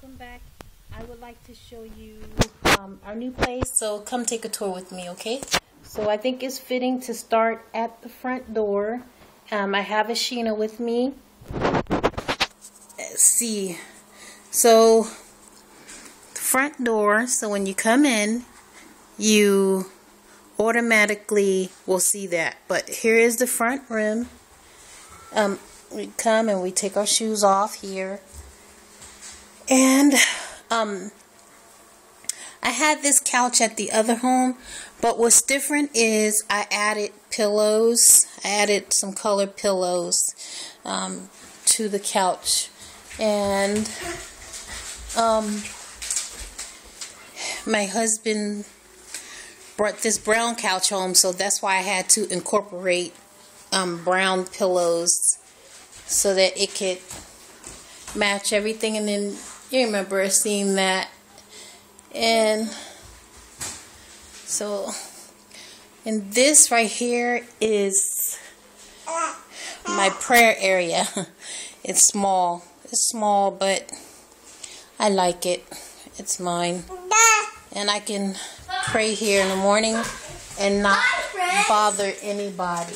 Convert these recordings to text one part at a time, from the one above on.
welcome back. I would like to show you um, our new place, so come take a tour with me, okay? So I think it's fitting to start at the front door. Um, I have Ashina with me. Let's see. So, the front door, so when you come in, you automatically will see that. But here is the front room. Um, we come and we take our shoes off here. And um, I had this couch at the other home, but what's different is I added pillows. I added some colored pillows um, to the couch. And um, my husband brought this brown couch home, so that's why I had to incorporate um, brown pillows so that it could match everything. And then you remember seeing that. And so, and this right here is my prayer area. It's small. It's small, but I like it. It's mine. And I can pray here in the morning and not bother anybody.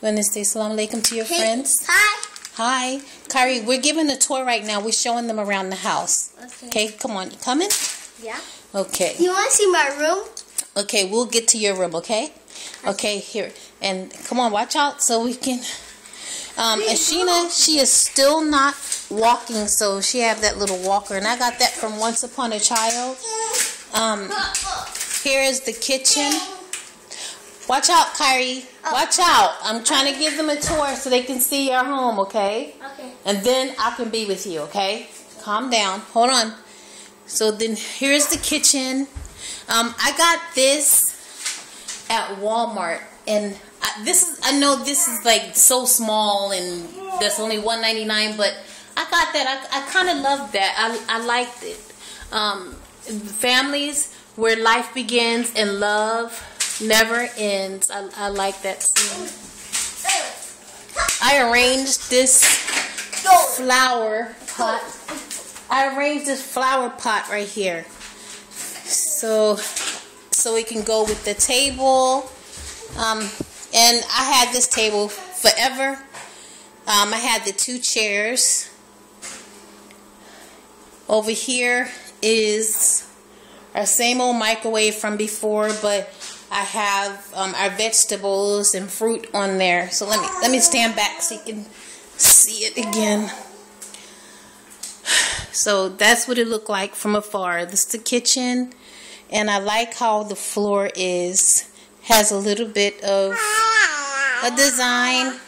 Want to say salam alaikum to your friends? Hi. Hi. Kari, we're giving a tour right now. We're showing them around the house. Okay, come on. You coming? Yeah. Okay. You want to see my room? Okay, we'll get to your room, okay? Okay, here. And come on, watch out so we can... Um, Ashina, she is still not walking, so she have that little walker. And I got that from Once Upon a Child. Um, here is the kitchen. Watch out, Kyrie. Watch out. I'm trying to give them a tour so they can see your home, okay? Okay. And then I can be with you, okay? Calm down. Hold on. So then here's the kitchen. Um, I got this at Walmart, and I, this is I know this is like so small and that's only 1.99 but I got that. I, I kind of loved that. I I liked it. Um, families where life begins and love never ends. I, I like that scene. I arranged this flower pot. I arranged this flower pot right here. So so it can go with the table. Um, and I had this table forever. Um, I had the two chairs. Over here is our same old microwave from before, but I have um, our vegetables and fruit on there. So let me let me stand back so you can see it again. So that's what it looked like from afar. This is the kitchen, and I like how the floor is has a little bit of a design,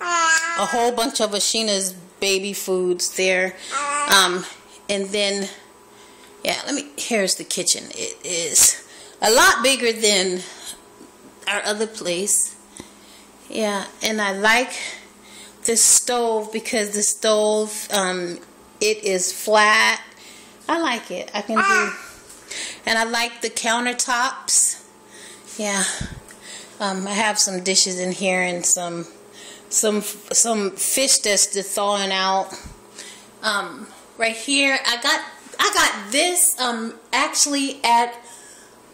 a whole bunch of Ashina's baby foods there, um, and then yeah. Let me. Here's the kitchen. It is a lot bigger than our other place. Yeah, and I like this stove because the stove um, it is flat. I like it. I can do, and I like the countertops. Yeah, um, I have some dishes in here and some some some fish that's thawing out. Um, right here, I got I got this um actually at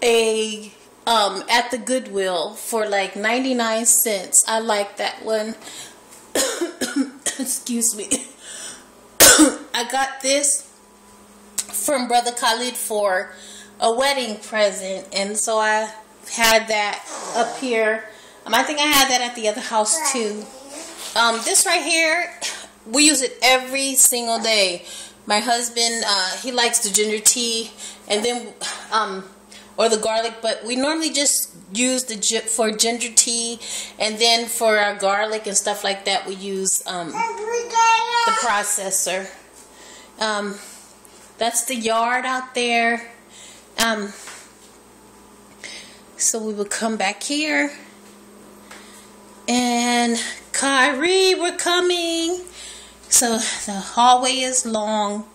a um at the Goodwill for like 99 cents. I like that one. Excuse me. I got this from Brother Khalid for a wedding present and so I had that up here. Um, I think I had that at the other house too. Um, this right here, we use it every single day. My husband, uh, he likes the ginger tea, and then um, or the garlic, but we normally just use the for ginger tea, and then for our garlic and stuff like that, we use um, the processor. Um, that's the yard out there. Um, so we will come back here, and Kyrie, we're coming. So the hallway is long.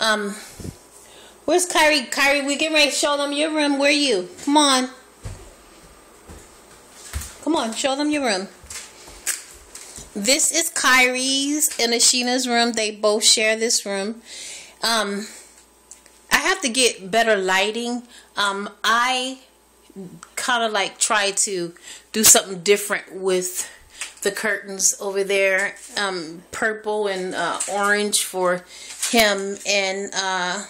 Um, where's Kyrie? Kyrie, we getting ready show them your room. Where are you? Come on. Come on, show them your room. this is Kyrie's and Ashina's room. They both share this room. Um, I have to get better lighting. Um, I kind of like try to do something different with the curtains over there. Um, purple and uh, orange for him. And uh,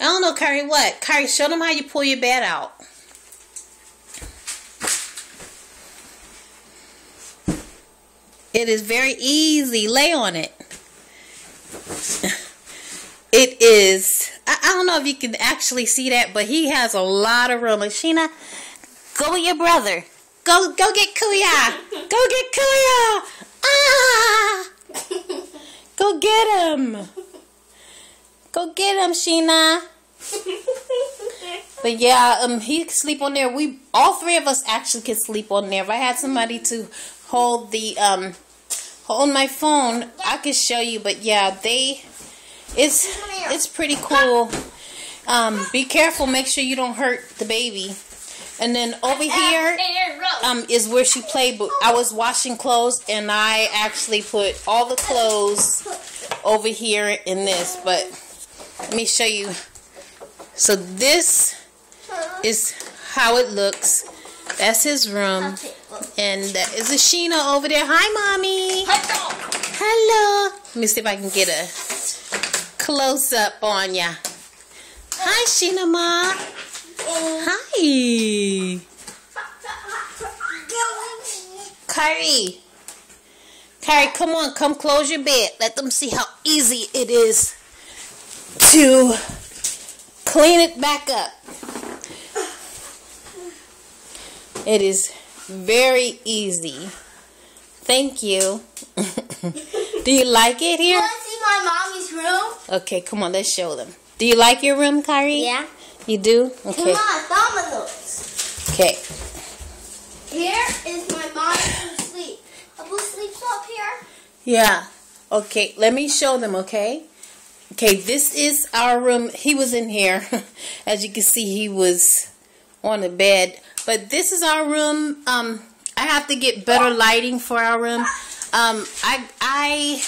I don't know, Kyrie, what? Kyrie, show them how you pull your bed out. It is very easy. Lay on it. It is. I, I, don't know if you can actually see that, but he has a lot of room. Sheena, go with your brother. Go, go get Kuya. Go get Kuya. Ah! Go get him. Go get him, Sheena. But yeah, um, he sleep on there. We all three of us actually can sleep on there. If I had somebody to hold the um hold my phone, I could show you. But yeah, they it's it's pretty cool. Um, be careful. Make sure you don't hurt the baby. And then over here um, is where she played. But I was washing clothes, and I actually put all the clothes over here in this. But let me show you. So this is how it looks. That's his room. And that is Ashina over there. Hi, Mommy. Hello. Let me see if I can get a close up on ya. Hi, Sheena Ma. Hi. Kyrie. Kyrie, come on. Come close your bed. Let them see how easy it is to clean it back up. It is very easy. Thank you. Do you like it here? You want to see my mommy's room? Okay, come on, let's show them. Do you like your room, Kyrie? Yeah. You do? Okay. Come on, Domino's. Okay. Here is my mom's sleep. Abu sleeps up here. Yeah. Okay, let me show them, okay? Okay, this is our room. He was in here. As you can see, he was on the bed. But this is our room. Um, I have to get better lighting for our room. Um, I, I,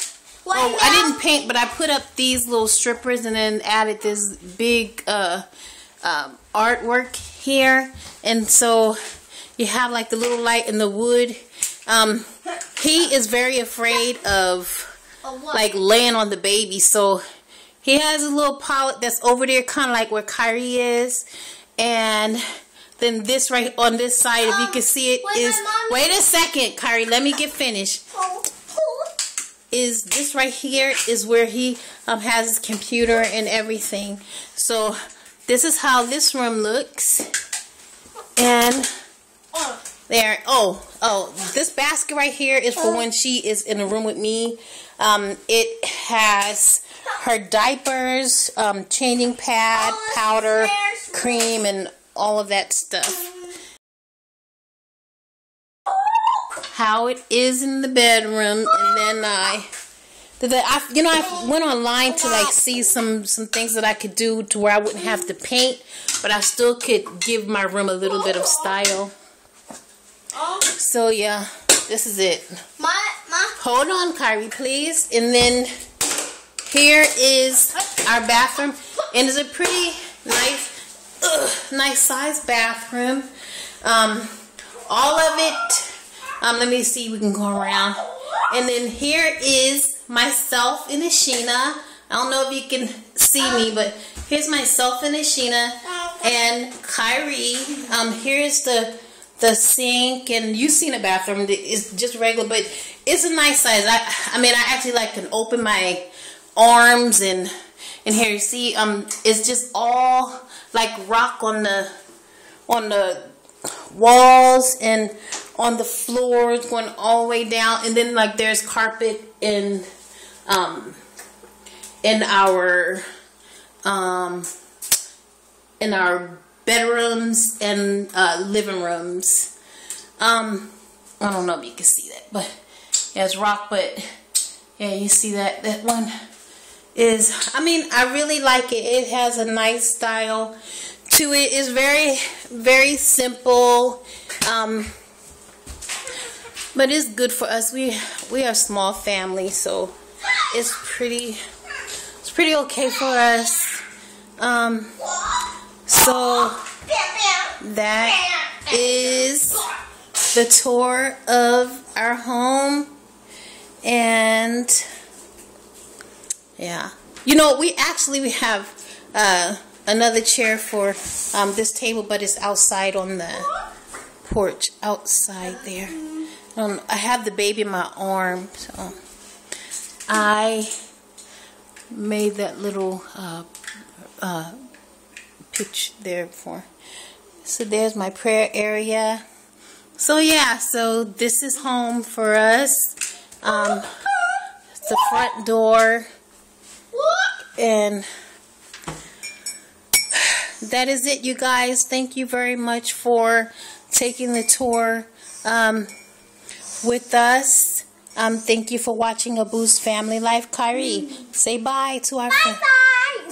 oh, I didn't paint, but I put up these little strippers and then added this big, uh, um, artwork here. And so you have like the little light in the wood. Um, he is very afraid of like laying on the baby. So he has a little pallet that's over there, kind of like where Kyrie is. And then this right on this side, if you can see it, is wait a second, Kyrie. Let me get finished. Is this right here is where he um, has his computer and everything. So this is how this room looks. And there, oh, oh, this basket right here is for when she is in a room with me. Um, it has her diapers, um, changing pad, powder, cream, and all of that stuff. How it is in the bedroom, and then I, the I, you know, I went online to like see some some things that I could do to where I wouldn't have to paint, but I still could give my room a little bit of style. So yeah, this is it. My, my. Hold on, Kyrie, please. And then here is our bathroom, and it's a pretty nice, ugh, nice size bathroom. Um, all of it. Um, let me see. We can go around. And then here is myself and Ashina. I don't know if you can see me, but here's myself and Ashina and Kyrie. Um, here's the the sink, and you've seen a bathroom. It's just regular, but it's a nice size. I, I mean, I actually like can open my arms and and here you see um it's just all like rock on the on the walls and on the floors going all the way down. And then like there's carpet in um in our um in our bedrooms and uh, living rooms. Um I don't know if you can see that but yeah it's rock but yeah you see that that one is I mean I really like it it has a nice style to it. it is very very simple um but it's good for us. We we are a small family, so it's pretty it's pretty okay for us. Um, so that is the tour of our home and yeah. You know we actually we have uh, another chair for um, this table but it's outside on the porch outside there. Um, I have the baby in my arm so I made that little uh, uh, pitch there for so there's my prayer area. So yeah so this is home for us. Um, the front door and that is it you guys thank you very much for taking the tour um, with us um, thank you for watching Abu's Family Life. Kyrie, say bye to our Bye bye.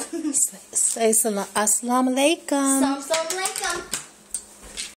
Say, say assalamu alaikum. Assalamu alaikum.